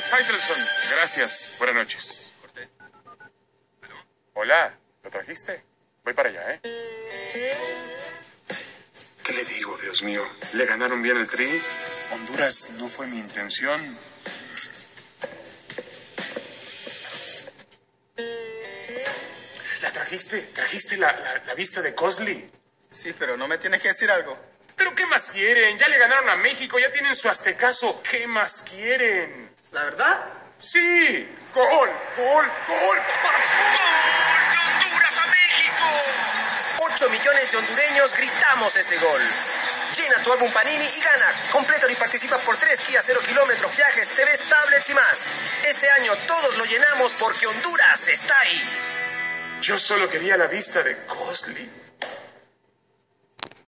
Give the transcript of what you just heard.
David Faitelson. Gracias. Buenas noches. Hola, ¿lo trajiste? Voy para allá, ¿eh? ¿Qué le digo, Dios mío? ¿Le ganaron bien el tri? Honduras no fue mi intención. ¿La trajiste? ¿Trajiste la, la, la vista de Cosley? Sí, pero no me tienes que decir algo. ¿Pero qué más quieren? Ya le ganaron a México, ya tienen su aztecaso. ¿Qué más quieren? ¿La verdad? Sí. Gol, gol, gol. ¡Gol de Honduras a México! 8 millones de hondureños gritamos ese gol. Llena tu álbum Panini y gana. Complétalo y participa por 3 Kia 0 kilómetros, viajes, TVs, tablets y más. Este año todos lo llenamos porque Honduras está ahí. Yo solo quería la vista de Cosley.